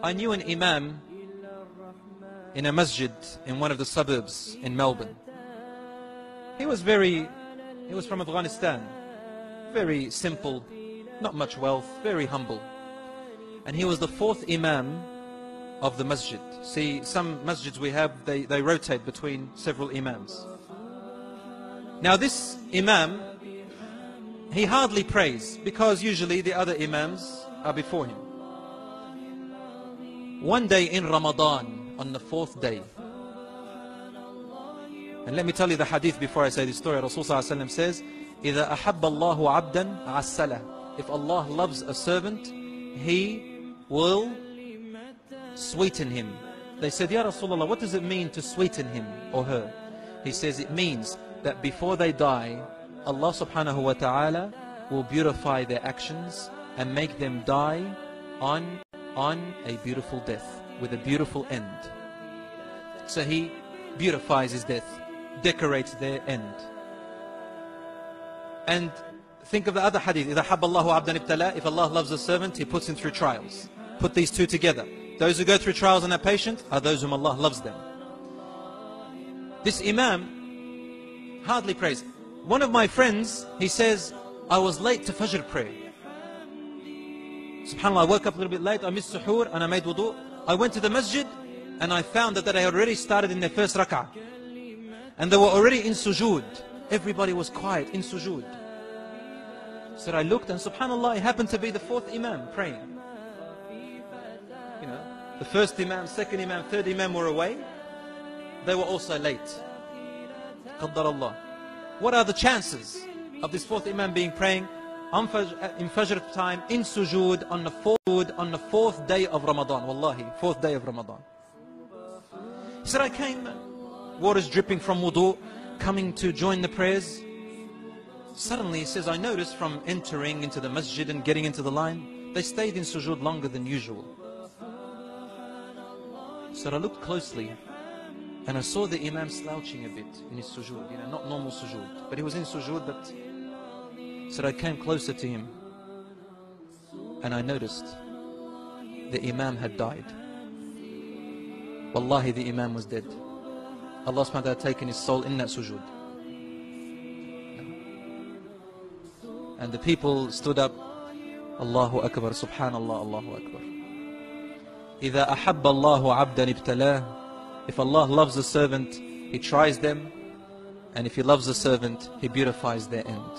I knew an imam in a masjid in one of the suburbs in Melbourne. He was very, he was from Afghanistan. Very simple, not much wealth, very humble. And he was the fourth imam of the masjid. See, some masjids we have, they, they rotate between several imams. Now this imam, he hardly prays because usually the other imams are before him. One day in Ramadan, on the fourth day, and let me tell you the hadith before I say the story. Rasulullah says, إِذَا أَحَبَّ اللَّهُ عَبْدًا عَسَّلَهُ If Allah loves a servant, He will sweeten him. They said, Ya Rasulullah, what does it mean to sweeten him or her? He says it means that before they die, Allah subhanahu wa ta'ala will beautify their actions and make them die on, on a beautiful death, with a beautiful end. So He beautifies his death, decorates their end. And think of the other hadith, إِذَا حَبَّ اللَّهُ عَبْدًا ابْتَلَى If Allah loves a servant, He puts him through trials. Put these two together. Those who go through trials and are patient are those whom Allah loves them. This Imam hardly prays. One of my friends, he says, I was late to Fajr prayer. SubhanAllah, I woke up a little bit late, I missed suhoor and I made wudu. I went to the masjid and I found that they had already started in their first rak'ah. And they were already in sujood. Everybody was quiet in sujood. So I looked and subhanAllah, it happened to be the fourth Imam praying. You know, the first Imam, second Imam, third Imam were away. They were also late. Qaddar Allah. What are the chances of this fourth Imam being praying in Fajr time, in sujood, on the fourth, on the fourth day of Ramadan? Wallahi, fourth day of Ramadan. He said, I came, water's dripping from wudu, coming to join the prayers. Suddenly, he says, I noticed from entering into the masjid and getting into the line, they stayed in sujood longer than usual. So I looked closely and I saw the Imam slouching a bit in his sujood, you know, not normal sujood. But he was in sujood, but so I came closer to him and I noticed the Imam had died. Wallahi, the Imam was dead. Allah subhanahu wa ta'ala taken his soul in that sujood. And the people stood up, Allahu Akbar, Subhanallah, Allahu Akbar. إذا أحب الله عبدا ابتلاه If Allah loves a servant, He tries them. And if He loves a servant, He beautifies their end.